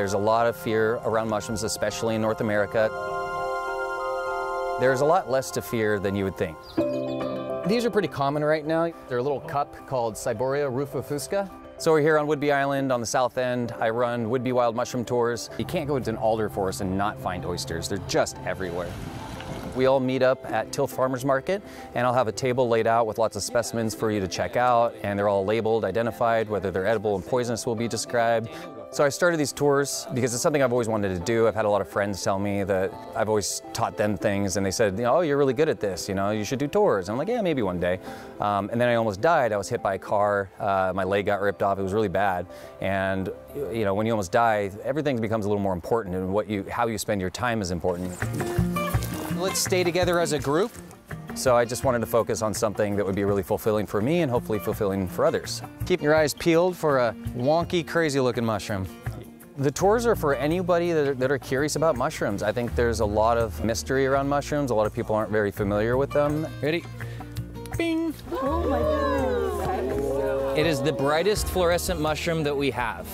There's a lot of fear around mushrooms, especially in North America. There's a lot less to fear than you would think. These are pretty common right now. They're a little cup called Ciboria rufofusca. So we're here on Whidbey Island on the south end. I run Whidbey Wild Mushroom Tours. You can't go into an alder forest and not find oysters. They're just everywhere. We all meet up at Tilth Farmers Market, and I'll have a table laid out with lots of specimens for you to check out, and they're all labeled, identified, whether they're edible and poisonous will be described. So I started these tours because it's something I've always wanted to do. I've had a lot of friends tell me that I've always taught them things, and they said, oh, you're really good at this. You know, you should do tours. And I'm like, yeah, maybe one day. Um, and then I almost died. I was hit by a car. Uh, my leg got ripped off. It was really bad. And you know, when you almost die, everything becomes a little more important, and what you, how you spend your time is important. Let's stay together as a group. So I just wanted to focus on something that would be really fulfilling for me and hopefully fulfilling for others. Keep your eyes peeled for a wonky, crazy looking mushroom. The tours are for anybody that are, that are, curious about mushrooms. I think there's a lot of mystery around mushrooms. A lot of people aren't very familiar with them. Ready? Bing! Oh my goodness. It is the brightest fluorescent mushroom that we have.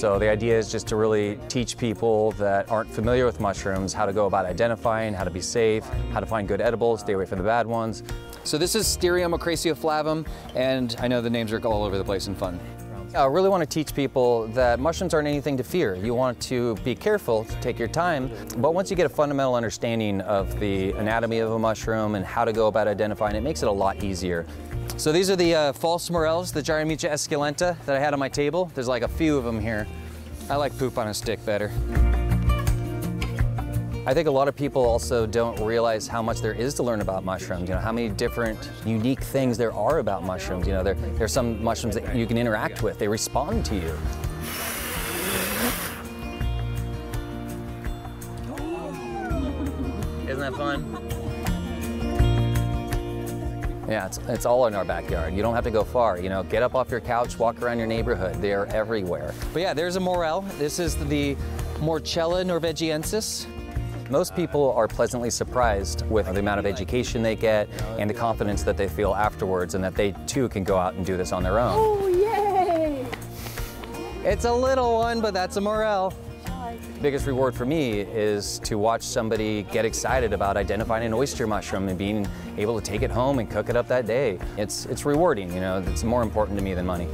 So the idea is just to really teach people that aren't familiar with mushrooms how to go about identifying, how to be safe, how to find good edibles, stay away from the bad ones. So this is Stereoma crassioflavum, and I know the names are all over the place and fun. I really want to teach people that mushrooms aren't anything to fear. You want to be careful, to take your time, but once you get a fundamental understanding of the anatomy of a mushroom and how to go about identifying it, makes it a lot easier. So these are the uh, false morels, the Gyromitra esculenta that I had on my table. There's like a few of them here. I like poop on a stick better. I think a lot of people also don't realize how much there is to learn about mushrooms, you know, how many different unique things there are about mushrooms. You know, there, there are some mushrooms that you can interact with, they respond to you. Isn't that fun? Yeah, it's, it's all in our backyard. You don't have to go far. You know, get up off your couch, walk around your neighborhood. They're everywhere. But yeah, there's a morel. This is the Morchella norvegiensis. Most people are pleasantly surprised with the amount of education they get and the confidence that they feel afterwards and that they too can go out and do this on their own. Oh, yay! It's a little one, but that's a morel biggest reward for me is to watch somebody get excited about identifying an oyster mushroom and being able to take it home and cook it up that day. It's, it's rewarding, you know, it's more important to me than money.